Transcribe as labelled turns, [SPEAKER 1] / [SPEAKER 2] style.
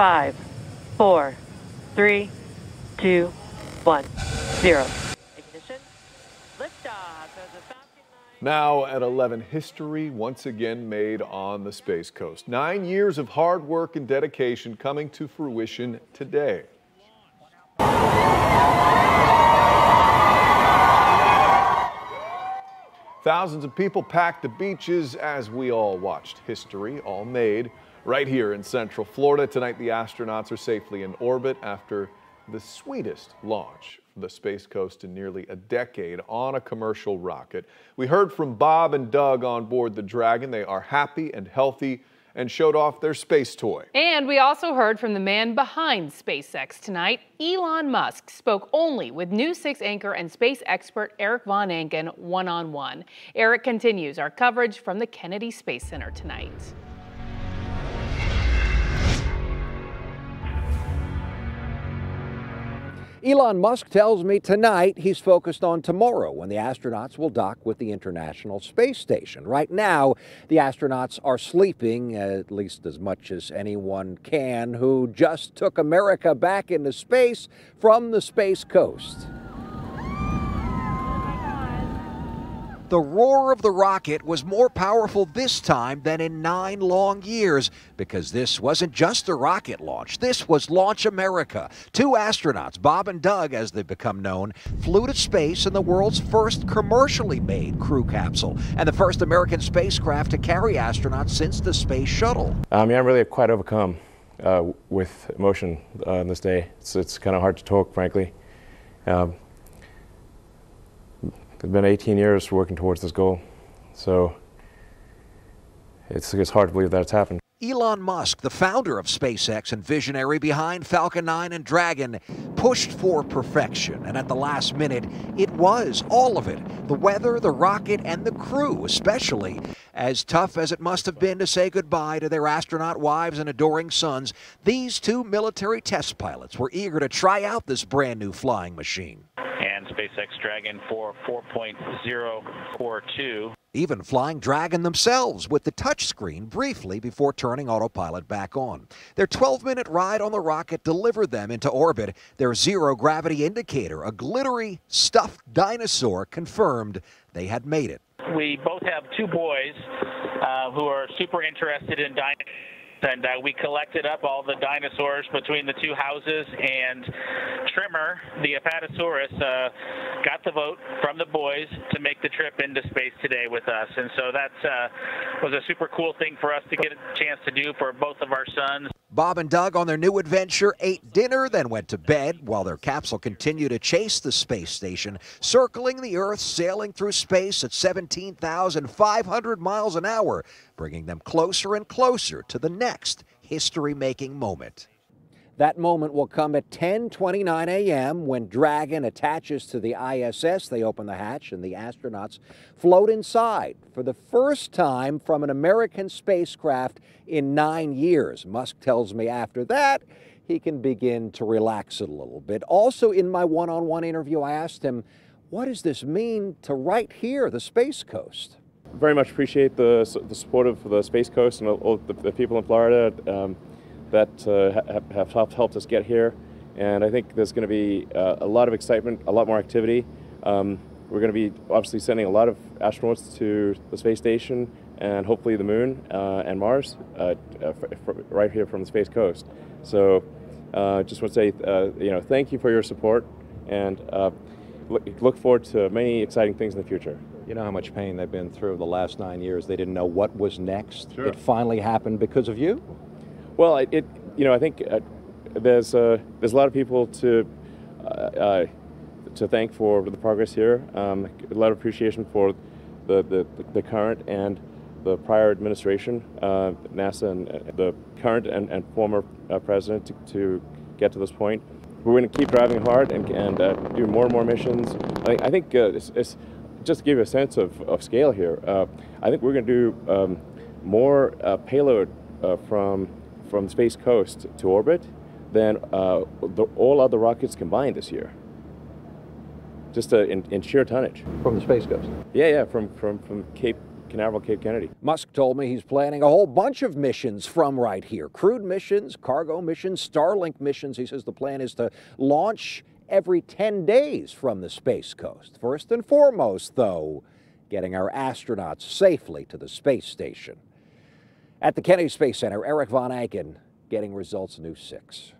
[SPEAKER 1] five, four, three, two, one, zero. Ignition. Liftoff of the Falcon 9.
[SPEAKER 2] Now at 11, history once again made on the Space Coast. Nine years of hard work and dedication coming to fruition today. Thousands of people packed the beaches as we all watched history, all made right here in Central Florida. Tonight, the astronauts are safely in orbit after the sweetest launch from the Space Coast in nearly a decade on a commercial rocket. We heard from Bob and Doug on board the Dragon. They are happy and healthy and showed off their space toy.
[SPEAKER 3] And we also heard from the man behind SpaceX tonight. Elon Musk spoke only with News 6 anchor and space expert Erik VonAncken one on one. Erik continues our coverage from the Kennedy Space Center tonight.
[SPEAKER 4] Elon Musk tells me tonight he's focused on tomorrow when the astronauts will dock with the International Space Station. Right now, the astronauts are sleeping at least as much as anyone can who just took America back into space from the Space Coast. The roar of the rocket was more powerful this time than in nine long years because this wasn't just a rocket launch. This was Launch America. Two astronauts, Bob and Doug as they've become known, flew to space in the world's first commercially made crew capsule and the first American spacecraft to carry astronauts since the space shuttle.
[SPEAKER 5] Um, yeah, I'm really quite overcome uh, with emotion uh, on this day. It's, it's kind of hard to talk, frankly. Um, it's been 18 years working towards this goal, so it's, it's hard to believe that it's happened.
[SPEAKER 4] Elon Musk, the founder of SpaceX and visionary behind Falcon 9 and Dragon, pushed for perfection. And at the last minute, it was all of it the weather, the rocket, and the crew, especially. As tough as it must have been to say goodbye to their astronaut wives and adoring sons, these two military test pilots were eager to try out this brand new flying machine.
[SPEAKER 6] SpaceX Dragon for 4.042
[SPEAKER 4] even flying Dragon themselves with the touchscreen briefly before turning autopilot back on. Their 12 minute ride on the rocket delivered them into orbit. Their zero gravity indicator, a glittery, stuffed dinosaur, confirmed they had made it.
[SPEAKER 6] We both have two boys uh, who are super interested in dinosaurs and uh, we collected up all the dinosaurs between the two houses. And Tremor, the Apatosaurus, uh, got the vote from the boys to make the trip into space today with us. And so that uh, was a super cool thing for us to get a chance to do for both of our sons.
[SPEAKER 4] Bob and Doug on their new adventure ate dinner, then went to bed while their capsule continued to chase the space station, circling the Earth, sailing through space at 17,500 miles an hour, bringing them closer and closer to the next history making moment. That moment will come at 10:29 a.m. when Dragon attaches to the ISS. They open the hatch and the astronauts float inside for the first time from an American spacecraft in 9 years. Musk tells me after that he can begin to relax it a little bit. Also in my one-on-one interview I asked him, "What does this mean to right here, the Space Coast?"
[SPEAKER 5] Very much appreciate the, the support of the Space Coast and all the, the people in Florida. Um, that uh, have, have helped us get here. And I think there's going to be uh, a lot of excitement, a lot more activity. Um, we're going to be obviously sending a lot of astronauts to the space station and hopefully the moon uh, and Mars uh, uh, right here from the Space Coast. So uh, just want to say, uh, you know, thank you for your support and look, look forward to many exciting things in the future.
[SPEAKER 4] You know how much pain they've been through the last nine years. They didn't know what was next.
[SPEAKER 5] Sure.
[SPEAKER 4] It finally happened because of you.
[SPEAKER 5] Well, it, it you know I think uh, there's uh, there's a lot of people to uh, uh, to thank for the progress here. Um, a lot of appreciation for the, the, the current and the prior administration, uh, NASA and the current and, and former president to, to, get to this point. We're going to keep driving hard and, and do more and more missions. I, I think it's, it's, just to give you a sense of, of scale here, I think we're going to do um, more payload from from Space Coast to orbit than uh, the, all other rockets combined this year. Just uh, in, in, sheer tonnage.
[SPEAKER 4] From the Space Coast?
[SPEAKER 5] Yeah, yeah, from, from, from Cape Canaveral, Cape Kennedy.
[SPEAKER 4] Musk told me he's planning a whole bunch of missions from right here crewed missions, cargo missions, Starlink missions. He says the plan is to launch every 10 days from the Space Coast. First and foremost, though, getting our astronauts safely to the space station. At the Kennedy Space Center, Erik VonAncken getting results News 6.